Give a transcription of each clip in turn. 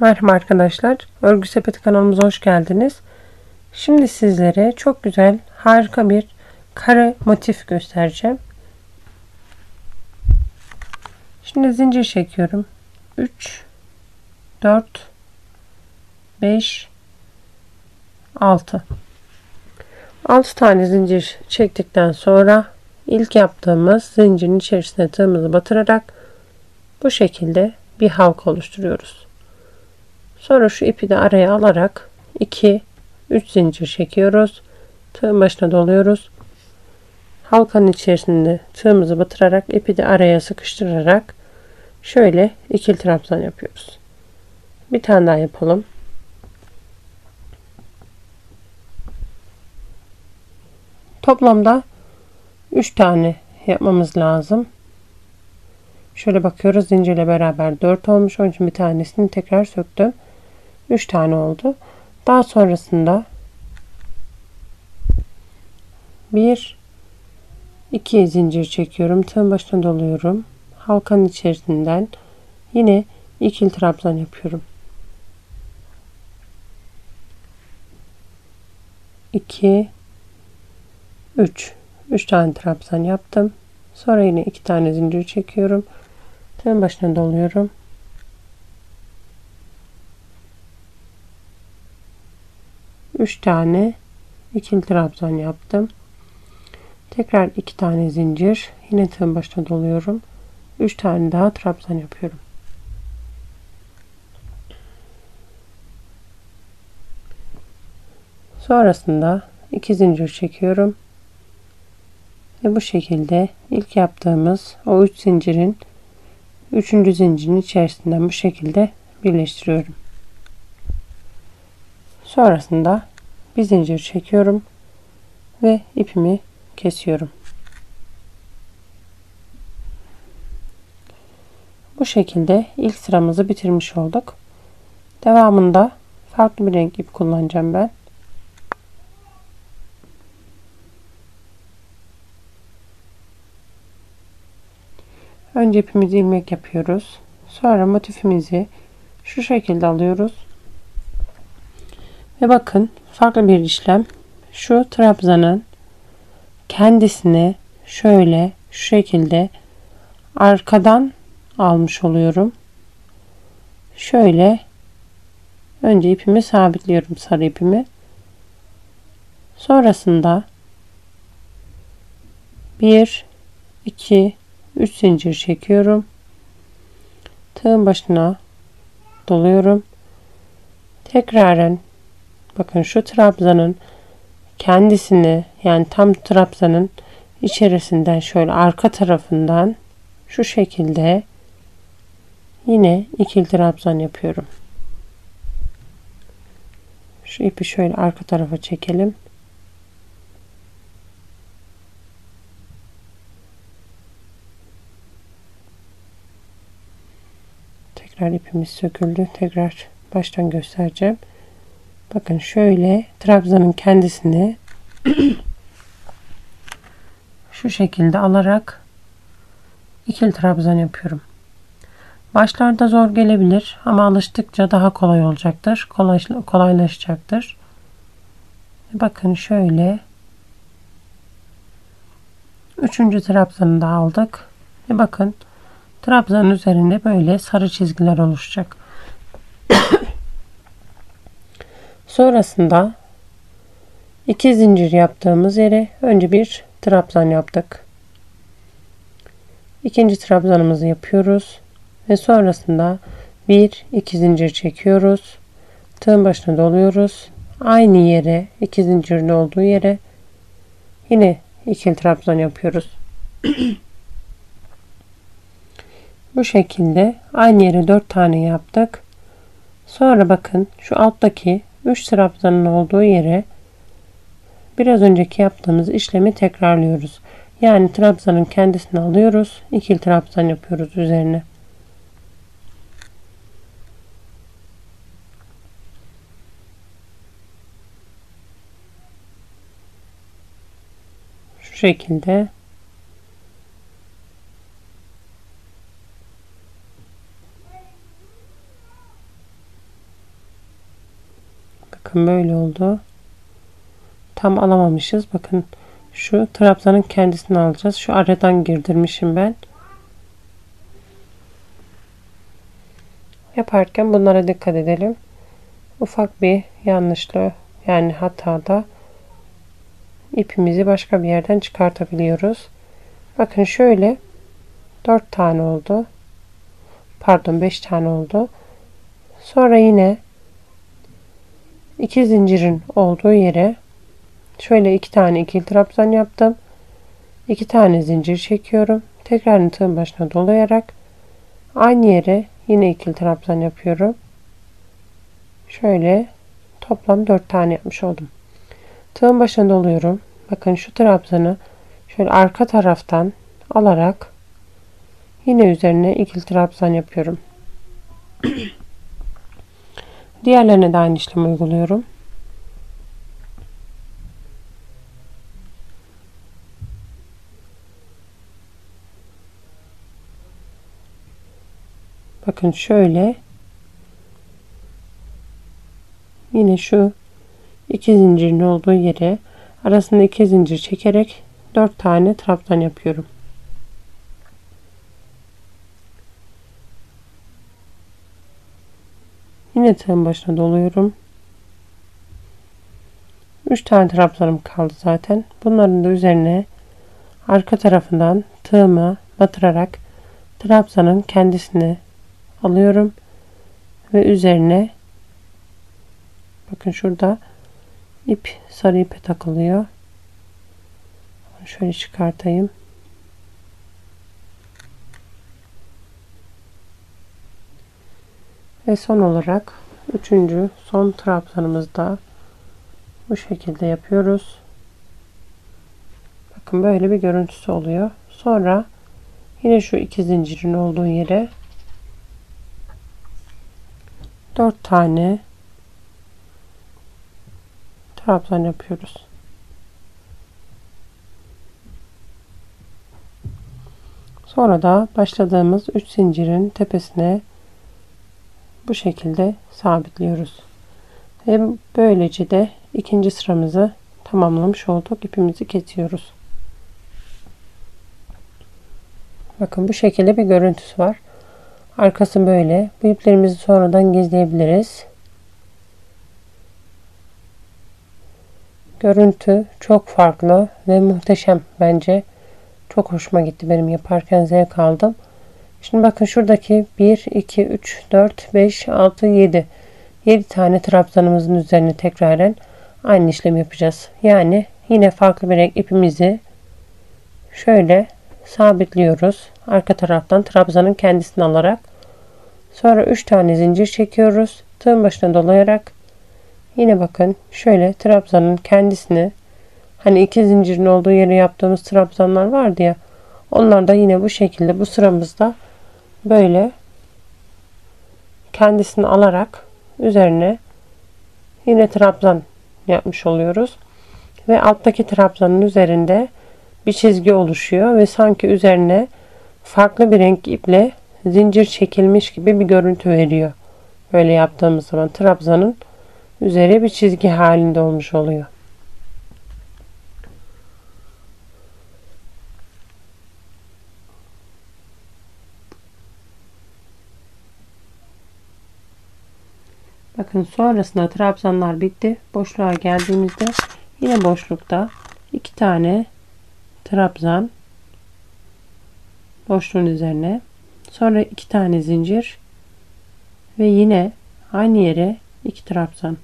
Merhaba arkadaşlar. Örgü Sepeti kanalımıza hoş geldiniz. Şimdi sizlere çok güzel, harika bir kare motif göstereceğim. Şimdi zincir çekiyorum. 3 4 5 6 6 tane zincir çektikten sonra ilk yaptığımız zincirin içerisine tığımızı batırarak bu şekilde bir halka oluşturuyoruz. Sonra şu ipi de araya alarak 2 3 zincir çekiyoruz. Tığın başına doluyoruz. Halkanın içerisinde tığımızı batırarak ipi de araya sıkıştırarak şöyle ikili trabzan yapıyoruz. Bir tane daha yapalım. Toplamda 3 tane yapmamız lazım. Şöyle bakıyoruz zincirle beraber 4 olmuş. Onun için bir tanesini tekrar söktüm. 3 tane oldu. Daha sonrasında 1 2 zincir çekiyorum. Tığın başına doluyorum. Halkanın içerisinden yine ikili trabzan yapıyorum. 2 3 3 tane trabzan yaptım. Sonra yine 2 tane zincir çekiyorum. Tığın başına doluyorum. Üç tane ikili trabzan yaptım. Tekrar iki tane zincir. Yine tığın başına doluyorum. Üç tane daha trabzan yapıyorum. Sonrasında iki zincir çekiyorum. Ve bu şekilde ilk yaptığımız o üç zincirin üçüncü zincirin içerisinden bu şekilde birleştiriyorum. Sonrasında bir zincir çekiyorum ve ipimi kesiyorum. Bu şekilde ilk sıramızı bitirmiş olduk. Devamında farklı bir renk ip kullanacağım ben. Önce ipimizi ilmek yapıyoruz. Sonra motifimizi şu şekilde alıyoruz. Ve bakın farklı bir işlem. Şu trabzanın kendisini şöyle şu şekilde arkadan almış oluyorum. Şöyle önce ipimi sabitliyorum sarı ipimi. Sonrasında 1 2 3 zincir çekiyorum. Tığın başına doluyorum. Tekraren bakın şu trabzanın kendisini yani tam trabzanın içerisinden şöyle arka tarafından şu şekilde yine ikili trabzan yapıyorum. Şu ipi şöyle arka tarafa çekelim. Tekrar ipimiz söküldü. Tekrar baştan göstereceğim. Bakın şöyle trabzanın kendisini şu şekilde alarak ikili trabzan yapıyorum. Başlarda zor gelebilir ama alıştıkça daha kolay olacaktır. Kolay, kolaylaşacaktır. Bakın şöyle üçüncü trabzanı da aldık. Ve bakın trabzanın üzerinde böyle sarı çizgiler oluşacak. Sonrasında iki zincir yaptığımız yere önce bir trabzan yaptık. İkinci trabzanımızı yapıyoruz ve sonrasında bir iki zincir çekiyoruz. Tığın başına doluyoruz. Aynı yere iki zincirin olduğu yere yine ikili trabzan yapıyoruz. Bu şekilde aynı yere dört tane yaptık. Sonra bakın şu alttaki 3 trabzanın olduğu yere biraz önceki yaptığımız işlemi tekrarlıyoruz. Yani trabzanın kendisini alıyoruz. ikili trabzan yapıyoruz üzerine. Şu şekilde Bakın böyle oldu. Tam alamamışız. Bakın şu trabzanın kendisini alacağız. Şu aradan girdirmişim ben. Yaparken bunlara dikkat edelim. Ufak bir yanlışlığı yani hatada ipimizi başka bir yerden çıkartabiliyoruz. Bakın şöyle 4 tane oldu. Pardon 5 tane oldu. Sonra yine iki zincirin olduğu yere şöyle iki tane ikili trabzan yaptım. iki tane zincir çekiyorum. Tekrar tığın başına dolayarak aynı yere yine ikili trabzan yapıyorum. Şöyle toplam 4 tane yapmış oldum. Tığın başına doluyorum. Bakın şu trabzanı şöyle arka taraftan alarak yine üzerine ikili trabzan yapıyorum. Diğerlerine de aynı işlemi uyguluyorum. Bakın şöyle yine şu iki zincirin olduğu yere arasında iki zincir çekerek dört tane trabzan yapıyorum. Yine tığın başına doluyorum. 3 tane trabzanım kaldı zaten. Bunların da üzerine arka tarafından tığımı batırarak trabzanın kendisini alıyorum ve üzerine bakın şurada ip sarı ipe takılıyor. Şöyle çıkartayım. Ve son olarak üçüncü son trabzanımızda bu şekilde yapıyoruz. Bakın böyle bir görüntüsü oluyor. Sonra yine şu iki zincirin olduğu yere dört tane trabzan yapıyoruz. Sonra da başladığımız 3 zincirin tepesine bu şekilde sabitliyoruz. Ve böylece de ikinci sıramızı tamamlamış olduk. İpimizi kesiyoruz. Bakın bu şekilde bir görüntüsü var. Arkası böyle. Bu iplerimizi sonradan gizleyebiliriz. Görüntü çok farklı ve muhteşem bence. Çok hoşuma gitti benim yaparken zevk aldım. Şimdi bakın şuradaki 1, 2, 3, 4, 5, 6, 7. 7 tane trabzanımızın üzerine tekraren aynı işlemi yapacağız. Yani yine farklı bir renk ipimizi şöyle sabitliyoruz. Arka taraftan trabzanın kendisini alarak. Sonra 3 tane zincir çekiyoruz. Tığın başına dolayarak yine bakın şöyle trabzanın kendisini hani iki zincirin olduğu yere yaptığımız trabzanlar vardı ya onlar da yine bu şekilde bu sıramızda böyle kendisini alarak üzerine yine trabzan yapmış oluyoruz. Ve alttaki trabzanın üzerinde bir çizgi oluşuyor ve sanki üzerine farklı bir renk iple zincir çekilmiş gibi bir görüntü veriyor. Böyle yaptığımız zaman trabzanın üzeri bir çizgi halinde olmuş oluyor. Bakın sonrasında trabzanlar bitti. Boşluğa geldiğimizde yine boşlukta iki tane trabzan boşluğun üzerine sonra iki tane zincir ve yine aynı yere iki trabzan.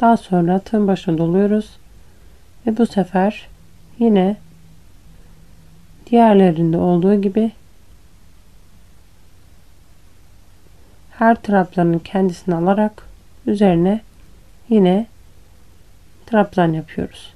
Daha sonra tığın başına doluyoruz ve bu sefer yine diğerlerinde olduğu gibi her trabzanın kendisini alarak üzerine yine trabzan yapıyoruz.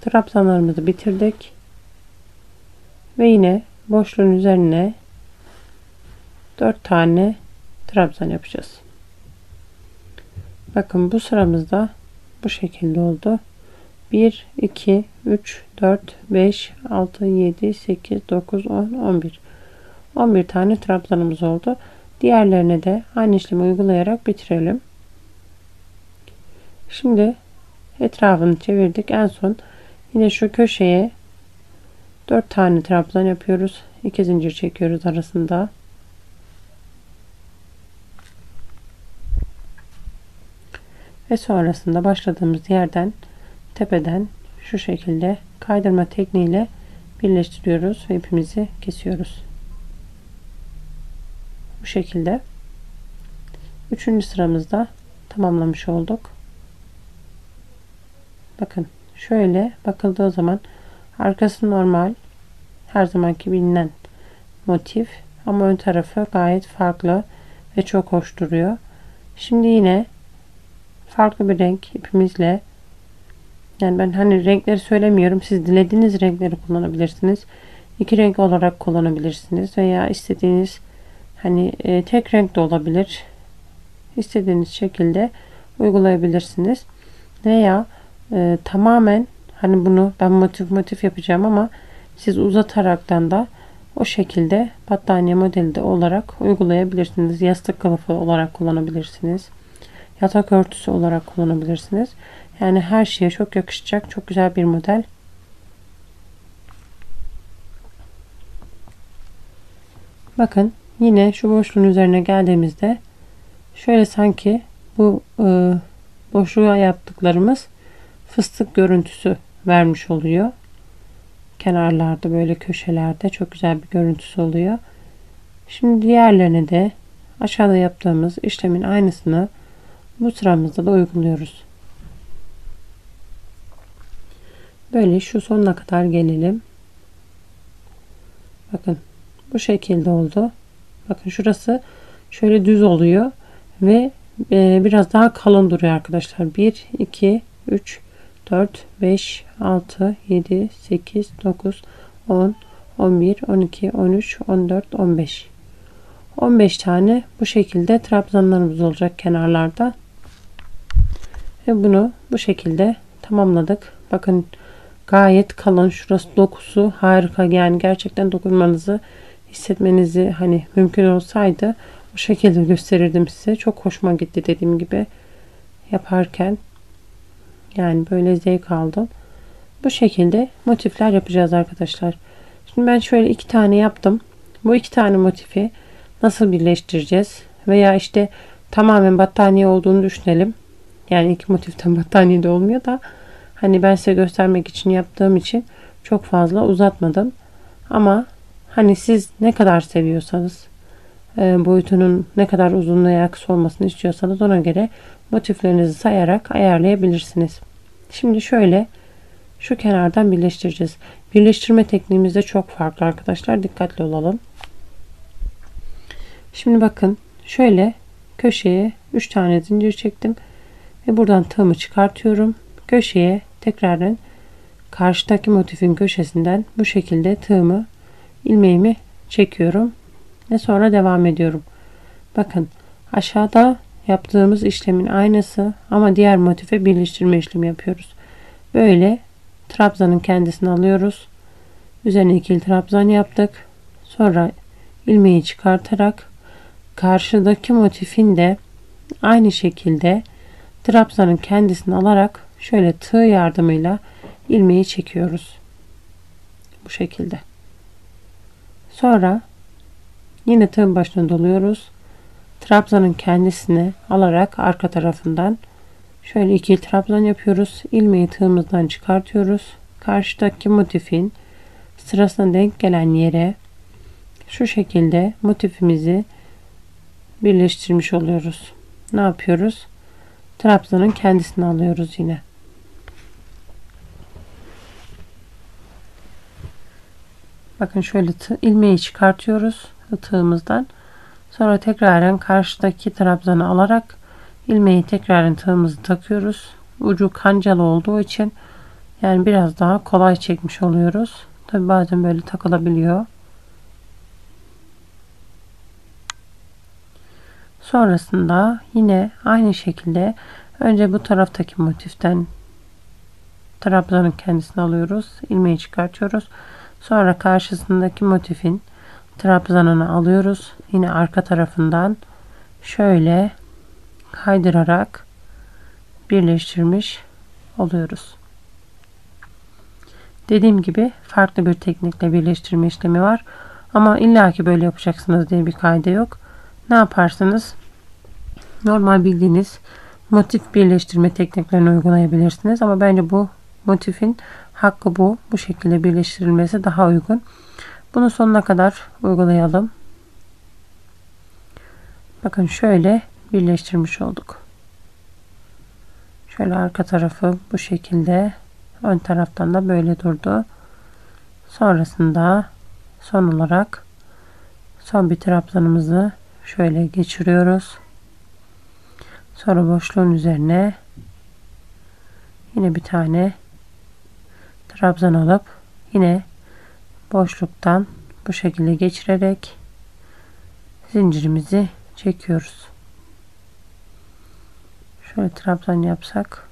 Trabzanlarımızı bitirdik. Ve yine boşluğun üzerine 4 tane trabzan yapacağız. Bakın bu sıramızda bu şekilde oldu. 1, 2, 3, 4, 5, 6, 7, 8, 9, 10, 11. 11 tane trabzanımız oldu. Diğerlerine de aynı işlemi uygulayarak bitirelim. Şimdi etrafını çevirdik. En son yine şu köşeye 4 tane trabzan yapıyoruz. 2 zincir çekiyoruz arasında. Ve sonrasında başladığımız yerden tepeden şu şekilde kaydırma tekniğiyle birleştiriyoruz ve ipimizi kesiyoruz. Bu şekilde. Üçüncü sıramızda tamamlamış olduk. Bakın şöyle bakıldığı zaman arkası normal her zamanki bilinen motif ama ön tarafı gayet farklı ve çok hoş duruyor. Şimdi yine farklı bir renk ipimizle yani ben hani renkleri söylemiyorum. Siz dilediğiniz renkleri kullanabilirsiniz. İki renk olarak kullanabilirsiniz veya istediğiniz hani e, tek renk de olabilir. İstediğiniz şekilde uygulayabilirsiniz. Veya e, tamamen hani bunu ben motif motif yapacağım ama siz uzataraktan da o şekilde battaniye modeli de olarak uygulayabilirsiniz. Yastık kılıfı olarak kullanabilirsiniz. Yatak örtüsü olarak kullanabilirsiniz. Yani her şeye çok yakışacak çok güzel bir model. Bakın yine şu boşluğun üzerine geldiğimizde şöyle sanki bu e, boşluğa yaptıklarımız fıstık görüntüsü vermiş oluyor. Kenarlarda böyle köşelerde çok güzel bir görüntüsü oluyor. Şimdi diğerlerini de aşağıda yaptığımız işlemin aynısını bu sıramızda da uyguluyoruz. Böyle şu sonuna kadar gelelim. Bakın bu şekilde oldu. Bakın şurası şöyle düz oluyor ve e, biraz daha kalın duruyor arkadaşlar. 1 2 3 4 5 6 7 8 9 10 11 12 13 14 15 15 tane bu şekilde trabzanlarımız olacak kenarlarda. Ve bunu bu şekilde tamamladık. Bakın gayet kalın. Şurası dokusu harika. Yani gerçekten dokunmanızı hissetmenizi hani mümkün olsaydı bu şekilde gösterirdim size. Çok hoşuma gitti dediğim gibi yaparken. Yani böyle zevk aldım. Bu şekilde motifler yapacağız arkadaşlar. Şimdi ben şöyle iki tane yaptım. Bu iki tane motifi nasıl birleştireceğiz? Veya işte tamamen battaniye olduğunu düşünelim. Yani iki motiften battaniye de olmuyor da hani ben size göstermek için yaptığım için çok fazla uzatmadım. Ama hani siz ne kadar seviyorsanız boyutunun ne kadar uzunluğa kısa olmasını istiyorsanız ona göre motiflerinizi sayarak ayarlayabilirsiniz. Şimdi şöyle şu kenardan birleştireceğiz. Birleştirme tekniğimiz de çok farklı arkadaşlar. Dikkatli olalım. Şimdi bakın şöyle köşeye 3 tane zincir çektim. Ve buradan tığımı çıkartıyorum. Köşeye tekrardan karşıdaki motifin köşesinden bu şekilde tığımı ilmeğimi çekiyorum. Ve sonra devam ediyorum. Bakın aşağıda yaptığımız işlemin aynısı ama diğer motife birleştirme işlemi yapıyoruz. Böyle trabzanın kendisini alıyoruz. Üzerine ikili trabzan yaptık. Sonra ilmeği çıkartarak karşıdaki motifin de aynı şekilde trabzanın kendisini alarak şöyle tığ yardımıyla ilmeği çekiyoruz. Bu şekilde. Sonra yine tığın başına doluyoruz. Trabzanın kendisini alarak arka tarafından şöyle iki trabzan yapıyoruz. İlmeği tığımızdan çıkartıyoruz. Karşıdaki motifin sırasına denk gelen yere şu şekilde motifimizi birleştirmiş oluyoruz. Ne yapıyoruz? Trabzanın kendisini alıyoruz yine. Bakın şöyle ilmeği çıkartıyoruz tığımızdan. Sonra tekrardan karşıdaki trabzanı alarak ilmeği tekrardan tığımızı takıyoruz. Ucu kancalı olduğu için yani biraz daha kolay çekmiş oluyoruz. Tabi bazen böyle takılabiliyor. Sonrasında yine aynı şekilde önce bu taraftaki motiften trabzanın kendisini alıyoruz. ilmeği çıkartıyoruz. Sonra karşısındaki motifin trabzanını alıyoruz. Yine arka tarafından şöyle kaydırarak birleştirmiş oluyoruz. Dediğim gibi farklı bir teknikle birleştirme işlemi var. Ama illaki böyle yapacaksınız diye bir kayda yok. Ne yaparsınız? Normal bildiğiniz motif birleştirme tekniklerini uygulayabilirsiniz. Ama bence bu motifin hakkı bu. Bu şekilde birleştirilmesi daha uygun. Bunu sonuna kadar uygulayalım. Bakın şöyle birleştirmiş olduk. Şöyle arka tarafı bu şekilde ön taraftan da böyle durdu. Sonrasında son olarak son bir trabzanımızı şöyle geçiriyoruz. Sonra boşluğun üzerine yine bir tane trabzan alıp yine boşluktan bu şekilde geçirerek zincirimizi çekiyoruz. Şöyle trabzan yapsak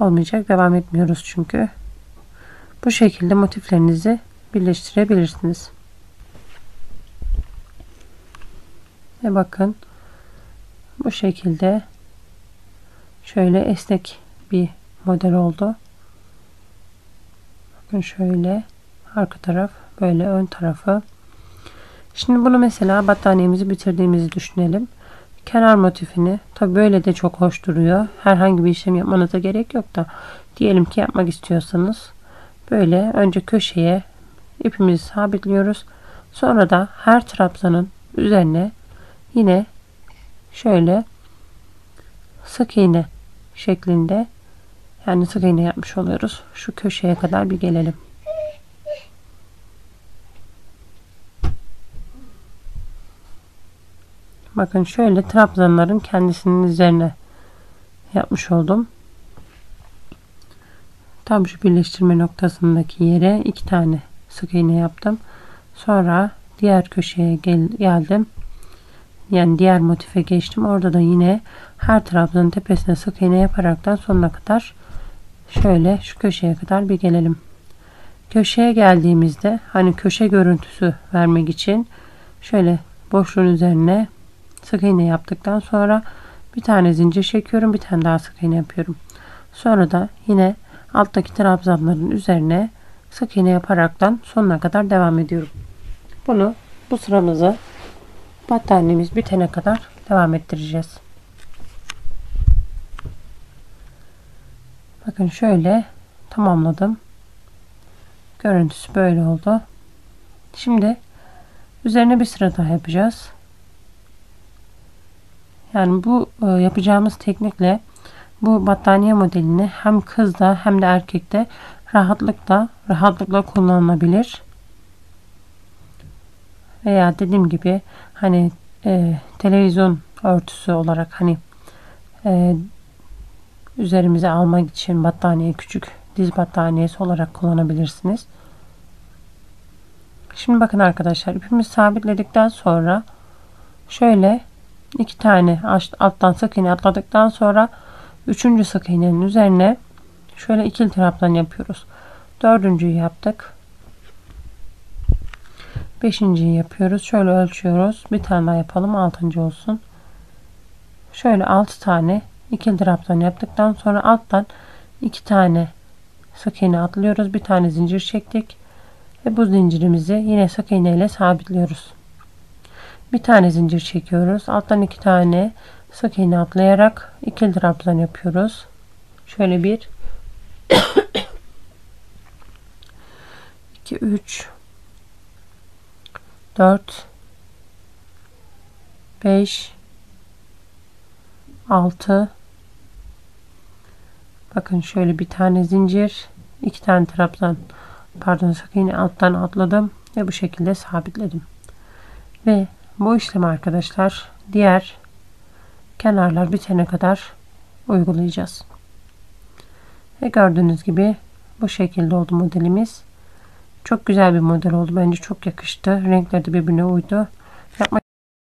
olmayacak. Devam etmiyoruz çünkü. Bu şekilde motiflerinizi birleştirebilirsiniz. Ve bakın bu şekilde şöyle esnek bir model oldu. Bakın şöyle arka taraf böyle ön tarafı. Şimdi bunu mesela battaniyemizi bitirdiğimizi düşünelim. Kenar motifini tabi böyle de çok hoş duruyor. Herhangi bir işlem yapmanıza gerek yok da diyelim ki yapmak istiyorsanız böyle önce köşeye ipimizi sabitliyoruz. Sonra da her trabzanın üzerine yine şöyle sık iğne şeklinde yani sık iğne yapmış oluyoruz. Şu köşeye kadar bir gelelim. Bakın şöyle trabzanların kendisinin üzerine yapmış oldum. Tam şu birleştirme noktasındaki yere iki tane sık iğne yaptım. Sonra diğer köşeye gel geldim. Yani diğer motife geçtim. Orada da yine her trabzanın tepesine sık iğne yaparaktan sonuna kadar şöyle şu köşeye kadar bir gelelim. Köşeye geldiğimizde hani köşe görüntüsü vermek için şöyle boşluğun üzerine sık iğne yaptıktan sonra bir tane zincir çekiyorum bir tane daha sık iğne yapıyorum. Sonra da yine alttaki trabzanların üzerine sık iğne yaparaktan sonuna kadar devam ediyorum. Bunu bu sıramızı battaniyemiz bitene kadar devam ettireceğiz. Bakın şöyle tamamladım. Görüntüsü böyle oldu. Şimdi üzerine bir sıra daha yapacağız yani bu e, yapacağımız teknikle bu battaniye modelini hem kızda hem de erkekte rahatlıkla rahatlıkla kullanılabilir. Veya dediğim gibi hani e, televizyon örtüsü olarak hani e, üzerimize almak için battaniye küçük diz battaniyesi olarak kullanabilirsiniz. Şimdi bakın arkadaşlar ipimizi sabitledikten sonra şöyle iki tane alttan sık iğne atladıktan sonra üçüncü sık iğnenin üzerine şöyle ikili trabzan yapıyoruz. Dördüncüyü yaptık. Beşinciyi yapıyoruz. Şöyle ölçüyoruz. Bir tane daha yapalım. Altıncı olsun. Şöyle altı tane ikili trabzan yaptıktan sonra alttan iki tane sık iğne atlıyoruz. Bir tane zincir çektik. Ve bu zincirimizi yine sık iğne ile sabitliyoruz bir tane zincir çekiyoruz. Alttan iki tane sık iğne atlayarak ikili trabzan yapıyoruz. Şöyle bir. 2 3 4 5 6 bakın şöyle bir tane zincir iki tane trabzan pardon sık iğne alttan atladım ve bu şekilde sabitledim. Ve bu işlemi arkadaşlar diğer kenarlar bitene kadar uygulayacağız. Ve gördüğünüz gibi bu şekilde oldu modelimiz. Çok güzel bir model oldu. Bence çok yakıştı. Renkleri de birbirine uydu.